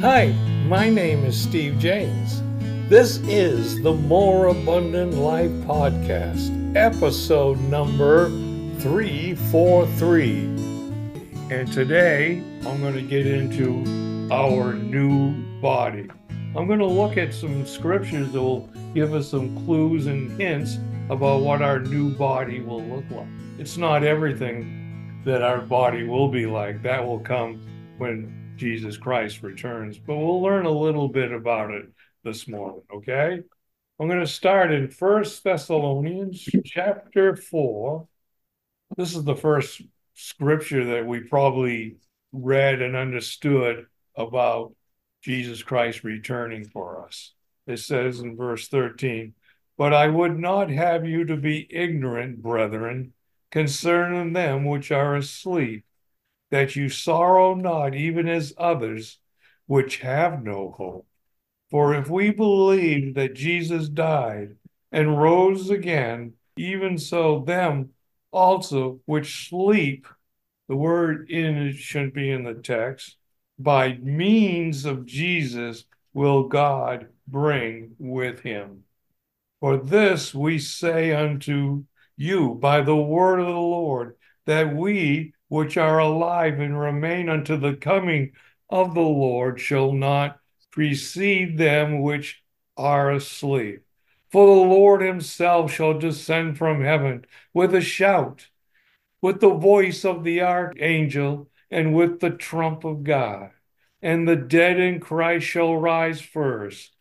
Hi, my name is Steve Jaynes. This is the More Abundant Life Podcast, episode number 343. And today I'm going to get into our new body. I'm going to look at some scriptures that will give us some clues and hints about what our new body will look like. It's not everything that our body will be like, that will come when Jesus Christ returns, but we'll learn a little bit about it this morning, okay? I'm going to start in First Thessalonians chapter 4. This is the first scripture that we probably read and understood about Jesus Christ returning for us. It says in verse 13, But I would not have you to be ignorant, brethren, concerning them which are asleep, that you sorrow not, even as others which have no hope. For if we believe that Jesus died and rose again, even so them also which sleep, the word in it shouldn't be in the text, by means of Jesus will God bring with him. For this we say unto you by the word of the Lord, that we which are alive and remain unto the coming of the Lord shall not precede them which are asleep. For the Lord himself shall descend from heaven with a shout, with the voice of the archangel, and with the trump of God. And the dead in Christ shall rise first.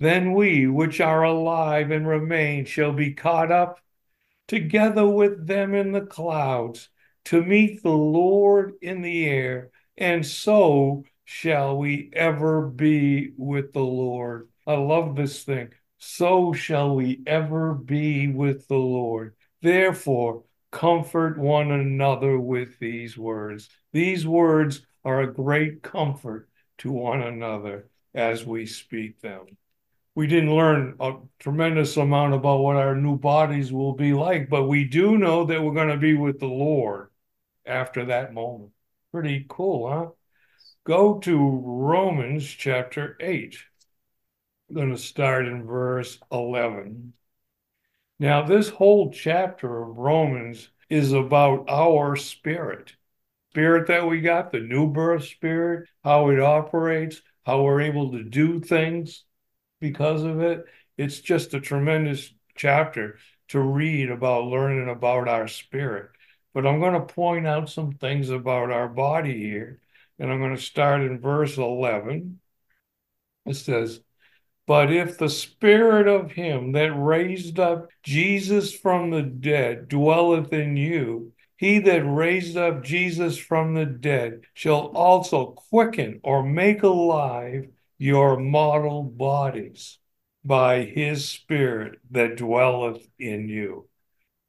Then we which are alive and remain shall be caught up together with them in the clouds to meet the Lord in the air, and so shall we ever be with the Lord. I love this thing. So shall we ever be with the Lord. Therefore, comfort one another with these words. These words are a great comfort to one another as we speak them. We didn't learn a tremendous amount about what our new bodies will be like, but we do know that we're going to be with the Lord after that moment. Pretty cool, huh? Go to Romans chapter 8. I'm going to start in verse 11. Now, this whole chapter of Romans is about our spirit. Spirit that we got, the new birth spirit, how it operates, how we're able to do things because of it. It's just a tremendous chapter to read about learning about our spirit. But I'm going to point out some things about our body here. And I'm going to start in verse 11. It says, But if the spirit of him that raised up Jesus from the dead dwelleth in you, he that raised up Jesus from the dead shall also quicken or make alive your mortal bodies by his spirit that dwelleth in you.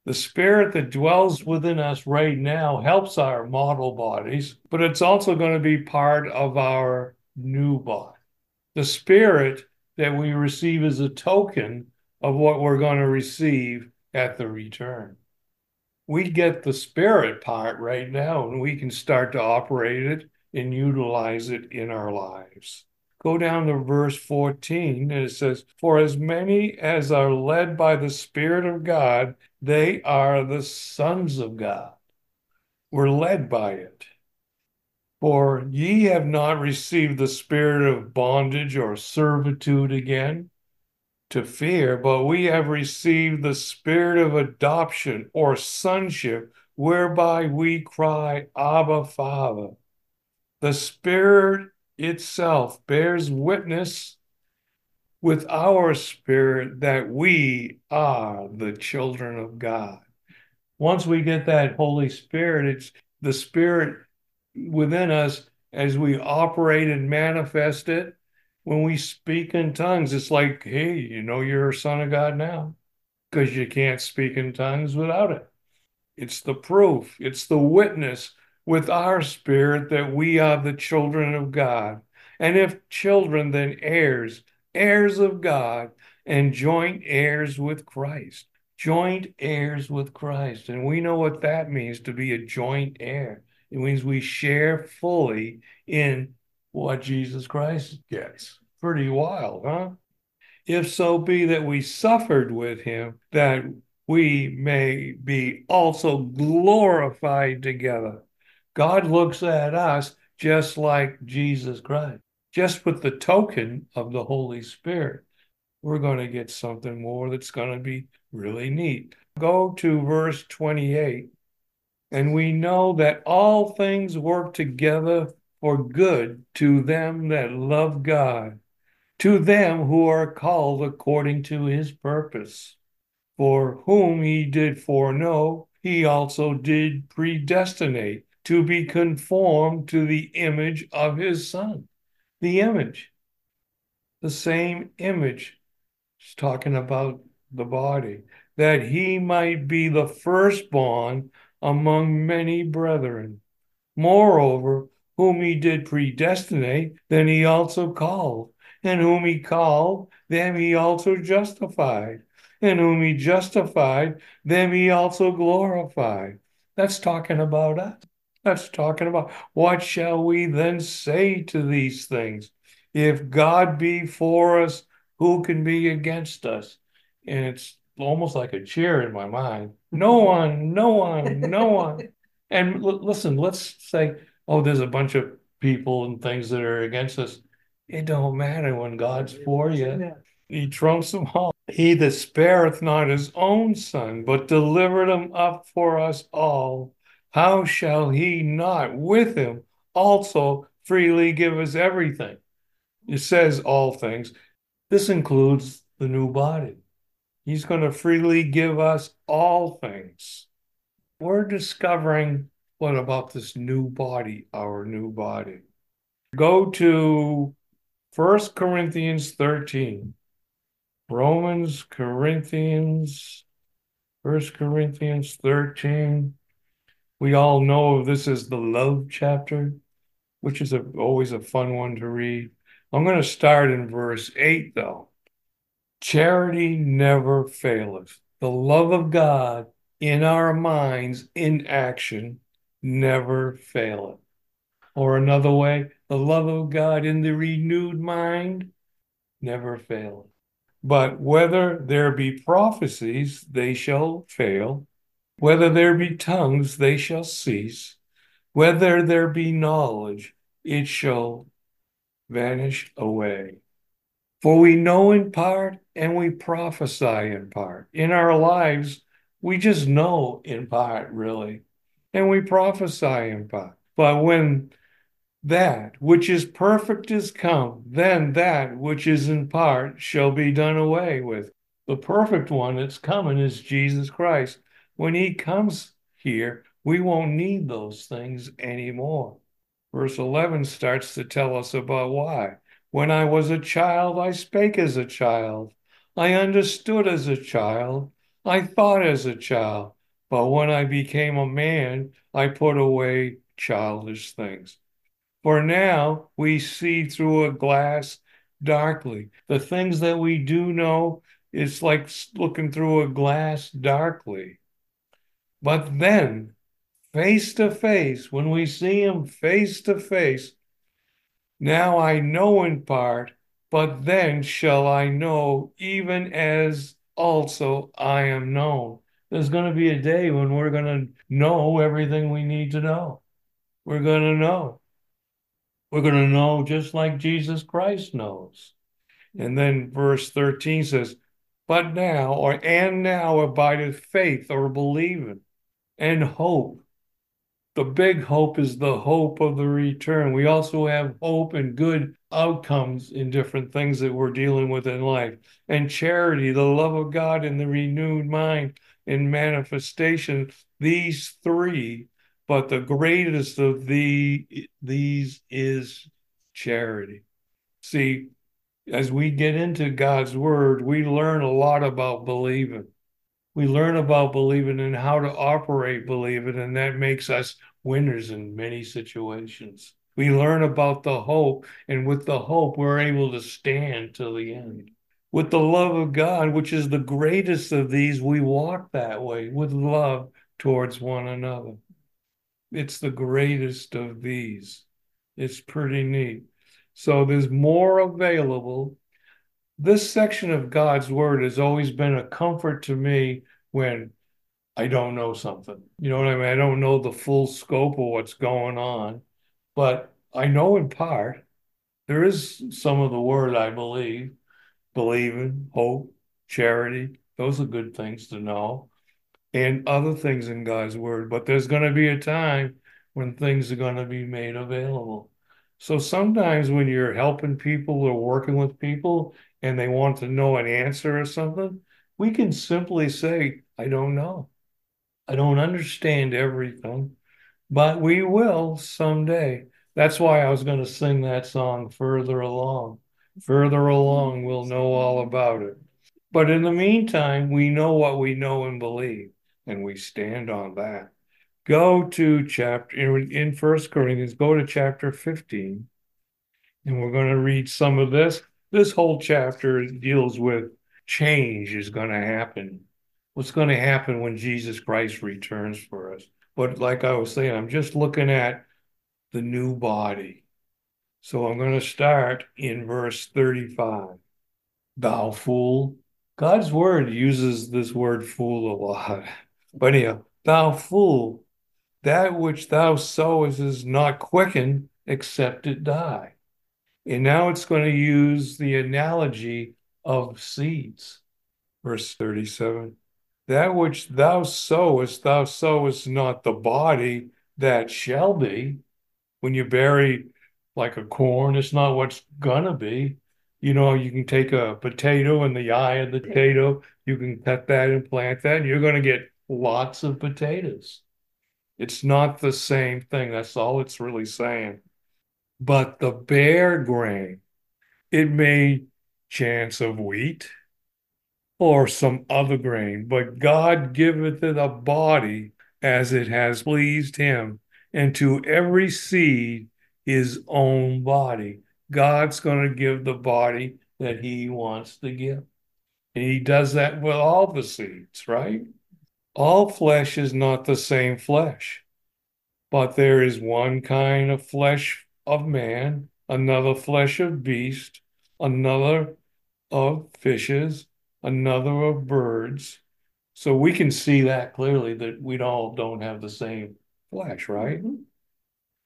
The spirit that dwells within us right now helps our model bodies, but it's also going to be part of our new body. The spirit that we receive is a token of what we're going to receive at the return. We get the spirit part right now, and we can start to operate it and utilize it in our lives. Go down to verse 14, and it says, For as many as are led by the Spirit of God, they are the sons of God. We're led by it. For ye have not received the spirit of bondage or servitude again to fear, but we have received the spirit of adoption or sonship, whereby we cry, Abba, Father. The Spirit itself bears witness with our spirit that we are the children of God. Once we get that Holy Spirit, it's the Spirit within us as we operate and manifest it. When we speak in tongues, it's like, hey, you know, you're a son of God now because you can't speak in tongues without it. It's the proof, it's the witness with our spirit that we are the children of God. And if children, then heirs, heirs of God, and joint heirs with Christ. Joint heirs with Christ. And we know what that means to be a joint heir. It means we share fully in what Jesus Christ gets. Pretty wild, huh? If so be that we suffered with him, that we may be also glorified together. God looks at us just like Jesus Christ, just with the token of the Holy Spirit. We're going to get something more that's going to be really neat. Go to verse 28. And we know that all things work together for good to them that love God, to them who are called according to his purpose. For whom he did foreknow, he also did predestinate to be conformed to the image of his Son. The image, the same image. It's talking about the body, that he might be the firstborn among many brethren. Moreover, whom he did predestinate, then he also called. And whom he called, them he also justified. And whom he justified, them he also glorified. That's talking about us. That's talking about what shall we then say to these things? If God be for us, who can be against us? And it's almost like a cheer in my mind. No one, no one, no one. And l- listen, let's say oh, there's a bunch of people and things that are against us. It don't matter when God's for you. He trumps them all. He that spareth not his own son, but delivered him up for us all, how shall he not with him also freely give us everything? It says all things. This includes the new body. He's going to freely give us all things. We're discovering what about this new body, our new body? Go to First Corinthians 13. Romans, Corinthians, First Corinthians 13. We all know this is the love chapter, which is a, always a fun one to read. I'm going to start in verse 8, though. Charity never faileth. The love of God in our minds in action never faileth. Or another way, the love of God in the renewed mind never faileth. But whether there be prophecies, they shall fail. Whether there be tongues, they shall cease. Whether there be knowledge, it shall vanish away. For we know in part and we prophesy in part. In our lives, we just know in part, really and we prophesy in part. But when that which is perfect is come, then that which is in part shall be done away with. The perfect one that's coming is Jesus Christ. When he comes here, we won't need those things anymore. Verse 11 starts to tell us about why. When I was a child, I spake as a child. I understood as a child. I thought as a child. But when I became a man, I put away childish things. For now we see through a glass darkly. The things that we do know, it's like looking through a glass darkly. But then, face to face, when we see him face to face, now I know in part, but then shall I know even as also I am known there's going to be a day when we're going to know everything we need to know. We're going to know. We're going to know just like Jesus Christ knows. And then verse 13 says, But now, or and now abideth faith or believing and hope. The big hope is the hope of the return. We also have hope and good outcomes in different things that we're dealing with in life. And charity, the love of God, and the renewed mind in manifestation, these three, but the greatest of the these is charity. See, as we get into God's word, we learn a lot about believing. We learn about believing and how to operate believing, and that makes us winners in many situations. We learn about the hope, and with the hope, we're able to stand till the end with the love of God, which is the greatest of these, we walk that way with love towards one another. It's the greatest of these. It's pretty neat. So there's more available. This section of God's word has always been a comfort to me when I don't know something. You know what I mean? I don't know the full scope of what's going on, but I know in part. There is some of the word I believe, believing, hope, charity. Those are good things to know, and other things in God's word. But there's going to be a time when things are going to be made available. So sometimes when you're helping people or working with people and they want to know an answer or something, we can simply say, I don't know. I don't understand everything, but we will someday. That's why I was going to sing that song further along. Further along, we'll know all about it. But in the meantime, we know what we know and believe, and we stand on that. Go to chapter in First Corinthians, go to chapter 15, and we're going to read some of this. This whole chapter deals with change is going to happen what's going to happen when Jesus Christ returns for us. But like I was saying, I'm just looking at the new body. So I'm going to start in verse 35. Thou fool. God's word uses this word fool a lot. But anyhow, thou fool, that which thou sowest is not quickened except it die. And now it's going to use the analogy of seeds. Verse 37 that which thou sowest, thou sowest not the body that shall be. When you bury like a corn, it's not what's gonna be. You know, you can take a potato and the eye of the potato, you can cut that and plant that, and you're gonna get lots of potatoes. It's not the same thing. That's all it's really saying. But the bare grain, it may chance of wheat, or some other grain, but God giveth it a body as it has pleased him, and to every seed his own body. God's going to give the body that he wants to give. And he does that with all the seeds, right? All flesh is not the same flesh, but there is one kind of flesh of man, another flesh of beast, another of fishes, another of birds. So we can see that clearly that we all don't have the same flesh, right? Mm-hmm.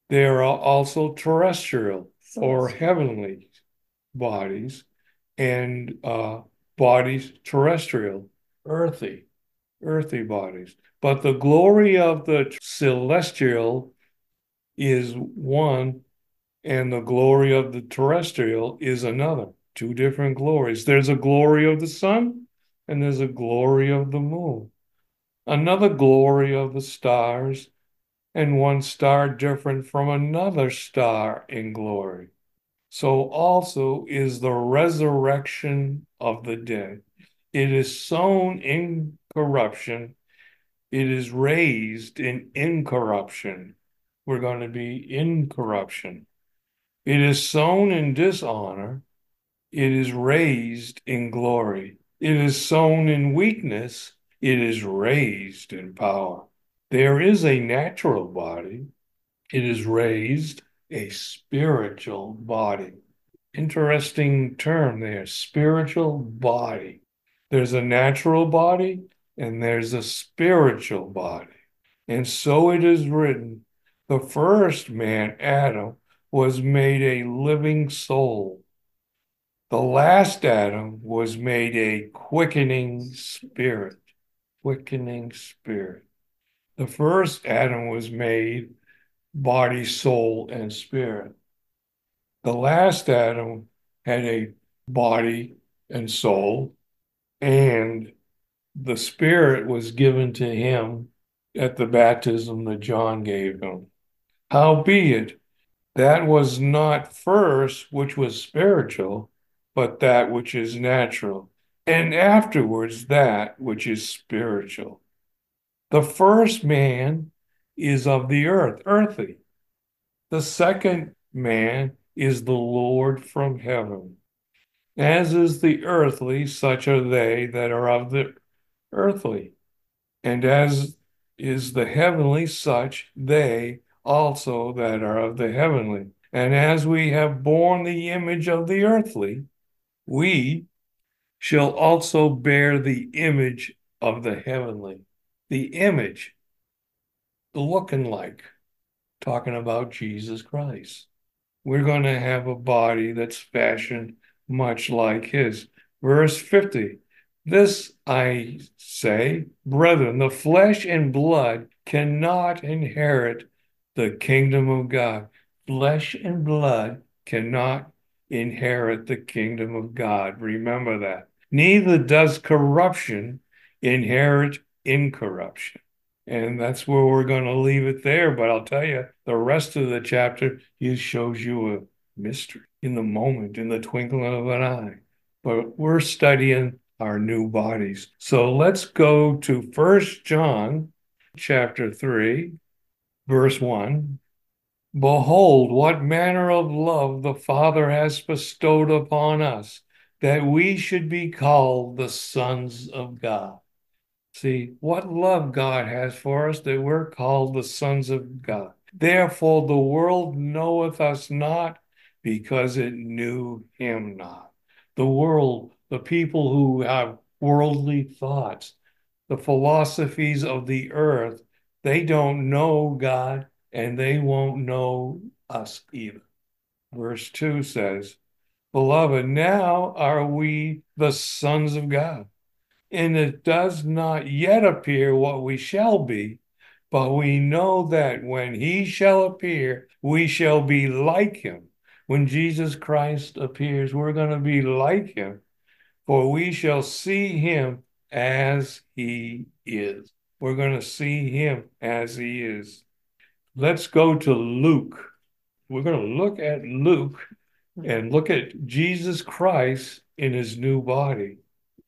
They are also terrestrial or heavenly bodies and uh, bodies terrestrial, earthy, earthy bodies. But the glory of the celestial is one, and the glory of the terrestrial is another two different glories. There's a glory of the sun and there's a glory of the moon, another glory of the stars, and one star different from another star in glory. So also is the resurrection of the dead. It is sown in corruption, it is raised in incorruption. We're going to be in corruption. It is sown in dishonor, it is raised in glory. It is sown in weakness, it is raised in power. There is a natural body, it is raised a spiritual body. Interesting term there, spiritual body. There's a natural body and there's a spiritual body. And so it is written the first man, Adam, was made a living soul. The last Adam was made a quickening spirit. Quickening spirit. The first Adam was made body, soul, and spirit. The last Adam had a body and soul, and the spirit was given to him at the baptism that John gave him. Howbeit, that was not first which was spiritual, but that which is natural, and afterwards that which is spiritual. The first man is of the earth, earthy. The second man is the Lord from heaven. As is the earthly, such are they that are of the earthly. And as is the heavenly, such they also that are of the heavenly. And as we have borne the image of the earthly, we shall also bear the image of the heavenly. The image, the looking like, talking about Jesus Christ. We're going to have a body that's fashioned much like his. Verse 50 This I say, brethren, the flesh and blood cannot inherit the kingdom of God. Flesh and blood cannot inherit the kingdom of God. Remember that. Neither does corruption inherit incorruption. And that's where we're going to leave it there. But I'll tell you, the rest of the chapter he shows you a mystery in the moment, in the twinkling of an eye. But we're studying our new bodies. So let's go to First John chapter 3, verse 1. Behold, what manner of love the Father has bestowed upon us, that we should be called the sons of God. See, what love God has for us that we're called the sons of God. Therefore, the world knoweth us not because it knew him not. The world, the people who have worldly thoughts, the philosophies of the earth, they don't know God and they won't know us either. Verse 2 says, Beloved, now are we the sons of God, and it does not yet appear what we shall be, but we know that when he shall appear, we shall be like him. When Jesus Christ appears, we're going to be like him, for we shall see him as he is. We're going to see him as he is. Let's go to Luke. We're going to look at Luke mm-hmm. and look at Jesus Christ in his new body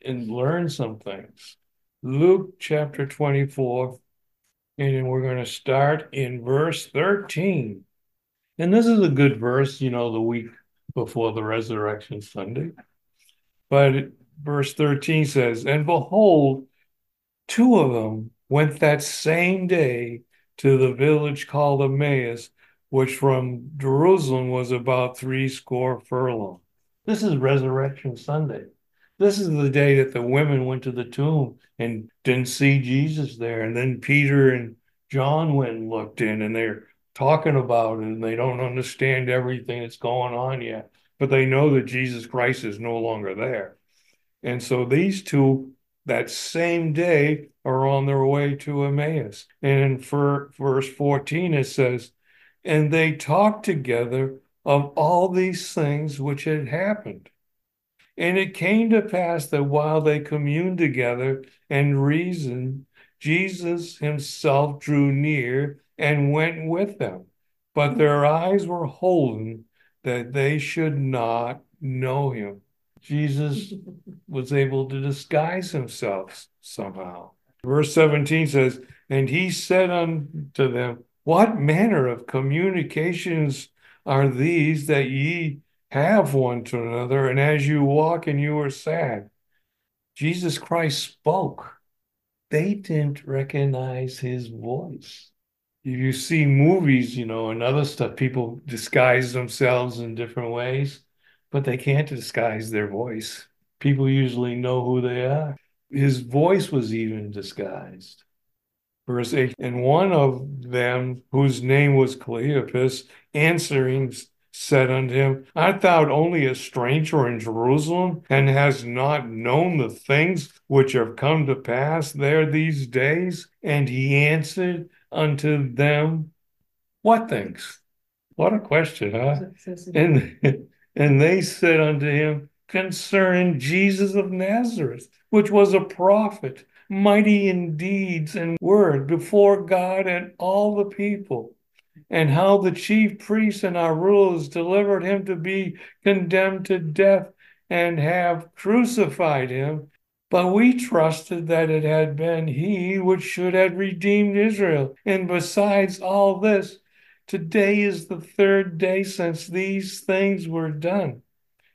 and learn some things. Luke chapter 24, and we're going to start in verse 13. And this is a good verse, you know, the week before the resurrection Sunday. But verse 13 says, And behold, two of them went that same day to the village called Emmaus, which from Jerusalem was about three score furlongs. This is Resurrection Sunday. This is the day that the women went to the tomb and didn't see Jesus there. And then Peter and John went and looked in and they're talking about it and they don't understand everything that's going on yet. But they know that Jesus Christ is no longer there. And so these two, that same day, are on their way to Emmaus. And in verse 14, it says, And they talked together of all these things which had happened. And it came to pass that while they communed together and reasoned, Jesus himself drew near and went with them. But their eyes were holden that they should not know him. Jesus was able to disguise himself somehow. Verse 17 says, And he said unto them, What manner of communications are these that ye have one to another, and as you walk and you are sad? Jesus Christ spoke. They didn't recognize his voice. If you see movies, you know, and other stuff, people disguise themselves in different ways, but they can't disguise their voice. People usually know who they are. His voice was even disguised. Verse 8 And one of them, whose name was Cleopas, answering, said unto him, Art thou only a stranger in Jerusalem, and hast not known the things which have come to pass there these days? And he answered unto them, What things? What a question, huh? And, and they said unto him, Concerning Jesus of Nazareth, which was a prophet, mighty in deeds and word before God and all the people and how the chief priests and our rulers delivered him to be condemned to death and have crucified him. But we trusted that it had been he which should have redeemed Israel. And besides all this, today is the third day since these things were done.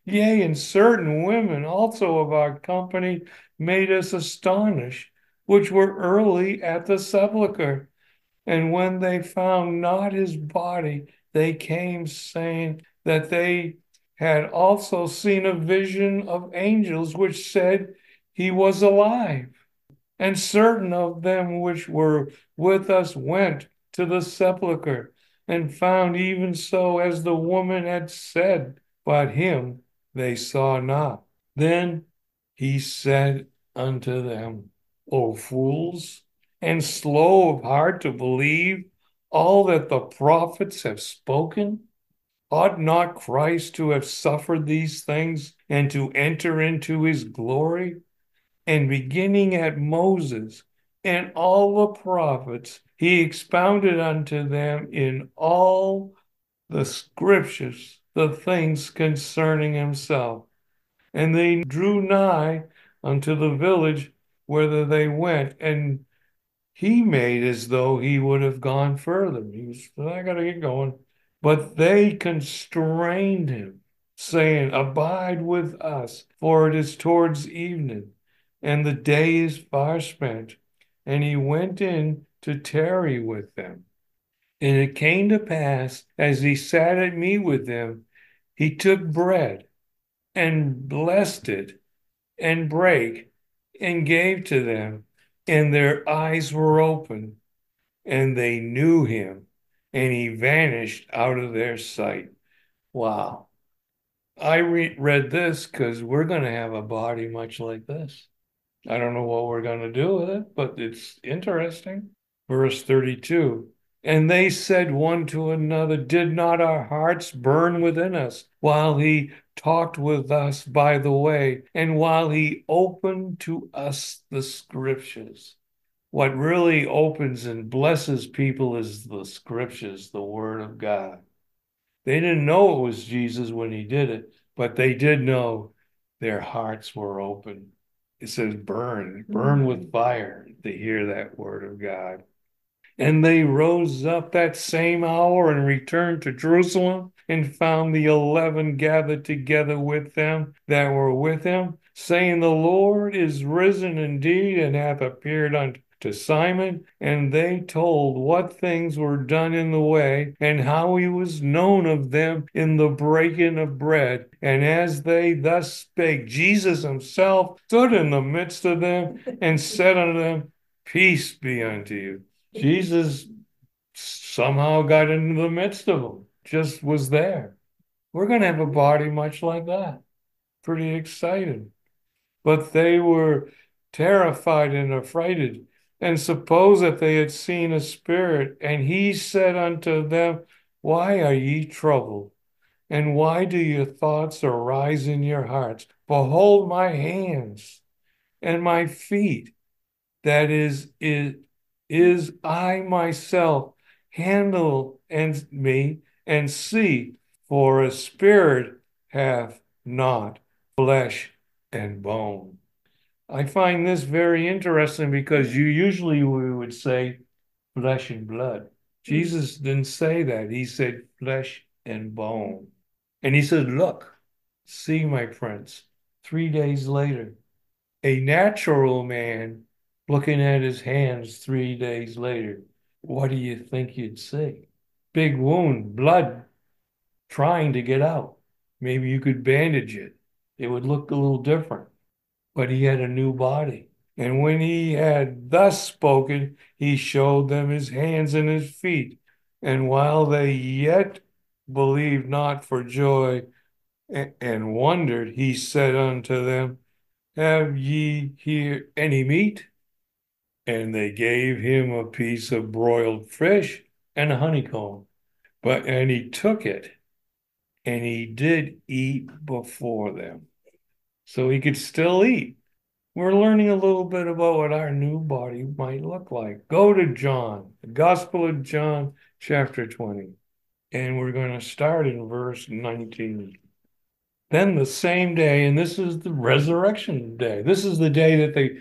Yea, and certain women also of our company made us astonished, which were early at the sepulchre and when they found not his body, they came saying that they had also seen a vision of angels which said he was alive. And certain of them which were with us went to the sepulchre and found even so as the woman had said, but him they saw not. Then he said unto them, O fools, and slow of heart to believe all that the prophets have spoken? Ought not Christ to have suffered these things and to enter into his glory? And beginning at Moses and all the prophets, he expounded unto them in all the scriptures the things concerning himself. And they drew nigh unto the village whither they went, and he made as though he would have gone further. He was, I got to get going. But they constrained him, saying, Abide with us, for it is towards evening, and the day is far spent. And he went in to tarry with them. And it came to pass, as he sat at meat with them, he took bread and blessed it and brake and gave to them, and their eyes were open, and they knew him, and he vanished out of their sight. Wow. I re- read this because we're going to have a body much like this. I don't know what we're going to do with it, but it's interesting. Verse 32 And they said one to another, Did not our hearts burn within us while he talked with us by the way, and while he opened to us the scriptures? What really opens and blesses people is the scriptures, the word of God. They didn't know it was Jesus when he did it, but they did know their hearts were open. It says burn, burn with mm-hmm. fire to hear that word of God. And they rose up that same hour and returned to Jerusalem and found the eleven gathered together with them that were with him, saying, The Lord is risen indeed and hath appeared unto to Simon, and they told what things were done in the way, and how he was known of them in the breaking of bread. And as they thus spake, Jesus himself stood in the midst of them and said unto them, Peace be unto you. Jesus somehow got into the midst of them, just was there. We're going to have a body much like that. Pretty excited. But they were terrified and affrighted and suppose that they had seen a spirit. And he said unto them, Why are ye troubled? And why do your thoughts arise in your hearts? Behold my hands and my feet. That is, is, is I myself. Handle and me and see, for a spirit hath not flesh and bone. I find this very interesting because you usually we would say flesh and blood. Hmm. Jesus didn't say that. He said flesh and bone. And he said, Look, see, my friends, three days later, a natural man looking at his hands three days later, what do you think you'd see? Big wound, blood trying to get out. Maybe you could bandage it. It would look a little different but he had a new body. And when he had thus spoken, he showed them his hands and his feet. And while they yet believed not for joy and wondered, he said unto them, Have ye here any meat? And they gave him a piece of broiled fish and a honeycomb. But and he took it, and he did eat before them so he could still eat. We're learning a little bit about what our new body might look like. Go to John, the Gospel of John, chapter 20, and we're going to start in verse 19. Then the same day, and this is the resurrection day, this is the day that they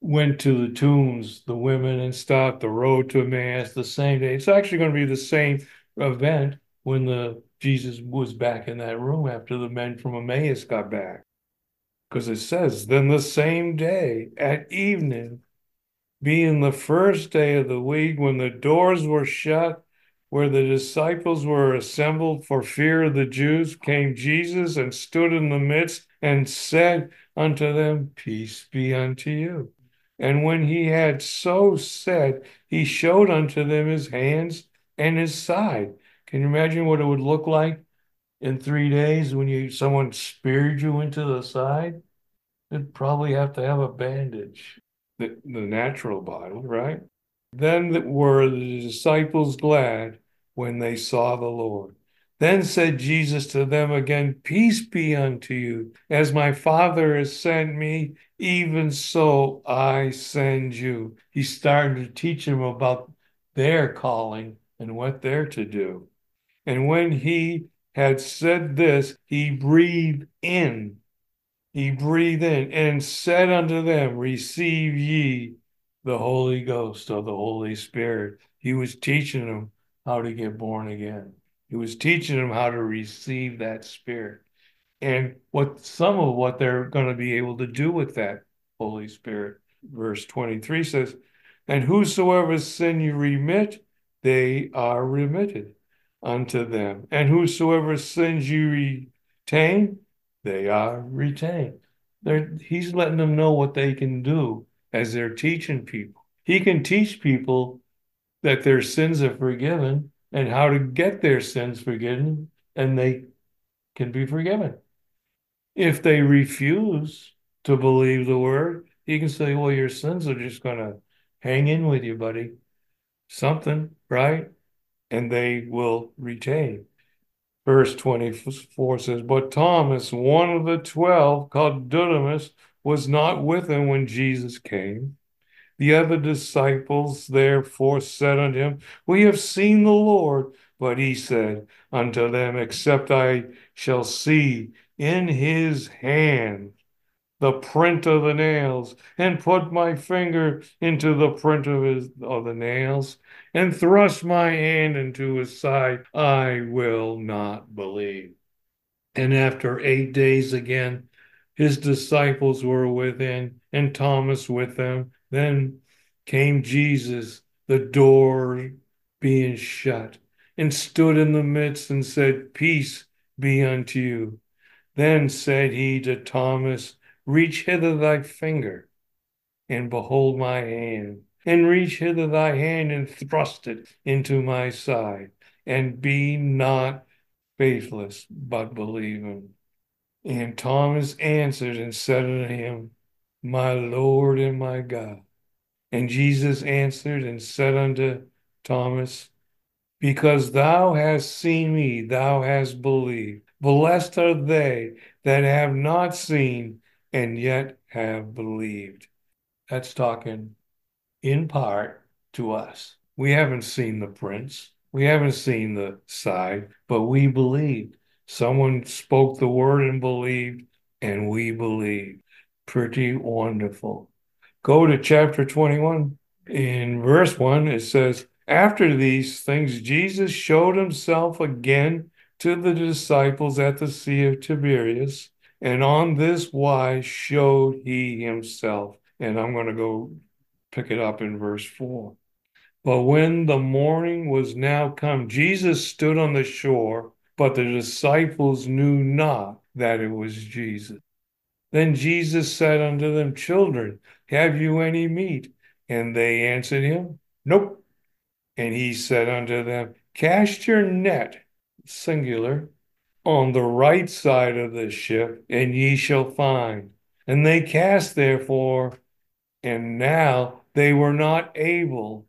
went to the tombs, the women and stuff, the road to Emmaus, the same day. It's actually going to be the same event when the Jesus was back in that room after the men from Emmaus got back because it says, then the same day at evening, being the first day of the week, when the doors were shut where the disciples were assembled for fear of the Jews, came Jesus and stood in the midst and said unto them, Peace be unto you. And when he had so said, he showed unto them his hands and his side. Can you imagine what it would look like in three days when you someone speared you into the side? You'd probably have to have a bandage. The, the natural body, right? Then were the disciples glad when they saw the Lord. Then said Jesus to them again, Peace be unto you. As my Father has sent me, even so I send you. He started to teach them about their calling and what they're to do. And when he had said this, he breathed in. He breathed in and said unto them, Receive ye the Holy Ghost or the Holy Spirit. He was teaching them how to get born again. He was teaching them how to receive that spirit and what some of what they're going to be able to do with that Holy Spirit. Verse 23 says, And whosoever sin you remit, they are remitted unto them. And whosoever sins you retain, they are retained. They're, he's letting them know what they can do as they're teaching people. He can teach people that their sins are forgiven and how to get their sins forgiven, and they can be forgiven. If they refuse to believe the word, he can say, Well, your sins are just going to hang in with you, buddy. Something, right? And they will retain. Verse 24 says, But Thomas, one of the twelve, called Didymus, was not with him when Jesus came. The other disciples therefore said unto him, We have seen the Lord. But he said unto them, Except I shall see in his hand the print of the nails, and put my finger into the print of his of the nails, and thrust my hand into his side, I will not believe. And after eight days again, his disciples were within, and Thomas with them. Then came Jesus, the door being shut, and stood in the midst and said, Peace be unto you. Then said he to Thomas, Reach hither thy finger, and behold my hand, and reach hither thy hand, and thrust it into my side, and be not faithless, but believing. And Thomas answered and said unto him, My Lord and my God. And Jesus answered and said unto Thomas, Because thou hast seen me, thou hast believed. Blessed are they that have not seen and yet have believed. That's talking in part to us. We haven't seen the prints, we haven't seen the side, but we believed. Someone spoke the word and believed, and we believed. Pretty wonderful. Go to chapter 21. In verse 1, it says, After these things, Jesus showed himself again to the disciples at the Sea of Tiberias, and on this wise showed he himself. And I'm going to go pick it up in verse 4. But when the morning was now come, Jesus stood on the shore, but the disciples knew not that it was Jesus. Then Jesus said unto them, Children, have you any meat? And they answered him, Nope. And he said unto them, Cast your net, singular, on the right side of the ship, and ye shall find. And they cast therefore, and now they were not able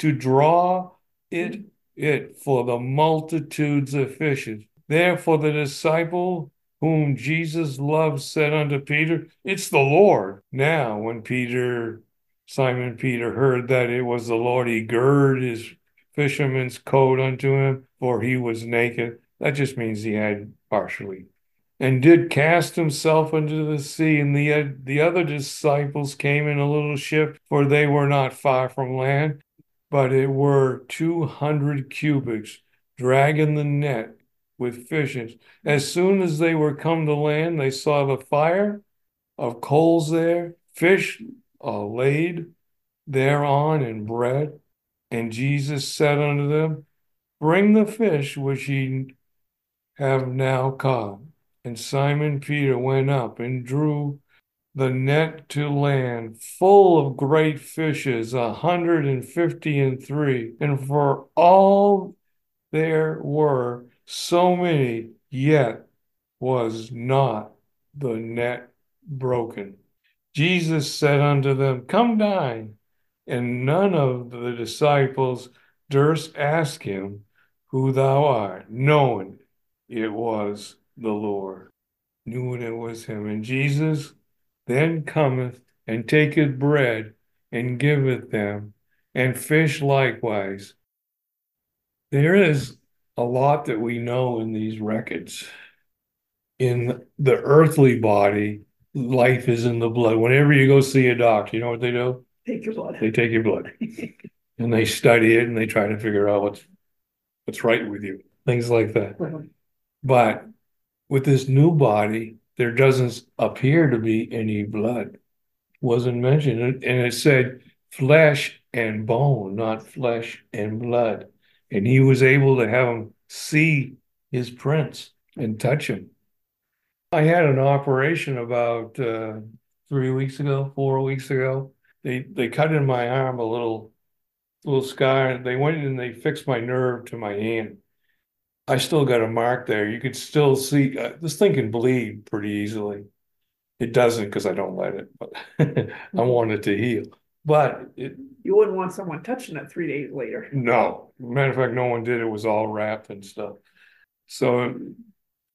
to draw it, it for the multitudes of fishes. Therefore the disciple whom Jesus loved said unto Peter, It's the Lord. Now, when Peter, Simon Peter, heard that it was the Lord, he girded his fisherman's coat unto him, for he was naked. That just means he had partially. And did cast himself into the sea, and the, the other disciples came in a little ship, for they were not far from land, but it were two hundred cubits, dragging the net with fishes. As soon as they were come to land, they saw the fire of coals there, fish uh, laid thereon, and bread. And Jesus said unto them, Bring the fish which ye have now come. And Simon Peter went up and drew the net to land full of great fishes, a hundred and fifty and three. And for all there were so many, yet was not the net broken. Jesus said unto them, Come dine. And none of the disciples durst ask him, Who thou art, knowing it was the Lord. Knew it was him. And Jesus then cometh and taketh bread and giveth them, and fish likewise. There is a lot that we know in these records. In the earthly body, life is in the blood. Whenever you go see a doctor, you know what they do? Take your blood. They take your blood and they study it and they try to figure out what's what's right with you, things like that. But with this new body, there doesn't appear to be any blood. Wasn't mentioned, and it said flesh and bone, not flesh and blood. And he was able to have him see his prints and touch him. I had an operation about uh, three weeks ago, four weeks ago. They they cut in my arm a little little scar. They went in and they fixed my nerve to my hand. I still got a mark there. You could still see uh, this thing can bleed pretty easily. It doesn't because I don't let it, but I want it to heal. But it, You wouldn't want someone touching it three days later. no, matter of fact, no one did. It was all wrapped and stuff. So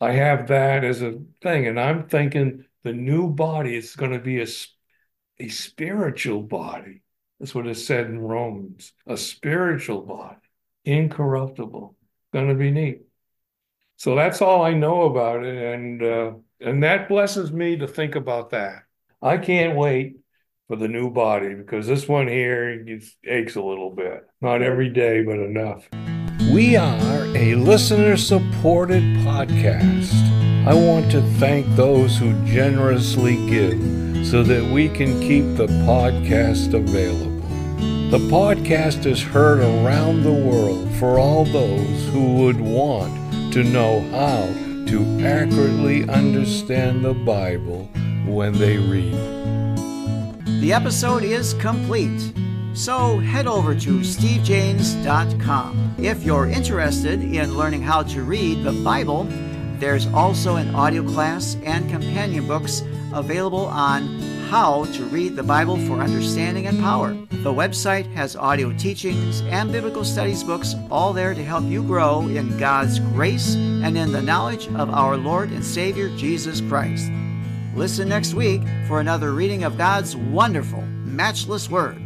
I have that as a thing, and I'm thinking the new body is going to be a a spiritual body. That's what it said in Romans, a spiritual body, incorruptible. Going to be neat. So that's all I know about it, and uh, and that blesses me to think about that. I can't wait for the new body because this one here aches a little bit. Not every day, but enough. We are a listener supported podcast. I want to thank those who generously give so that we can keep the podcast available. The podcast is heard around the world for all those who would want to know how to accurately understand the Bible when they read. The episode is complete. So head over to stevejaynes.com. If you're interested in learning how to read the Bible, there's also an audio class and companion books available on how to read the Bible for understanding and power. The website has audio teachings and biblical studies books all there to help you grow in God's grace and in the knowledge of our Lord and Savior Jesus Christ. Listen next week for another reading of God's wonderful, matchless Word.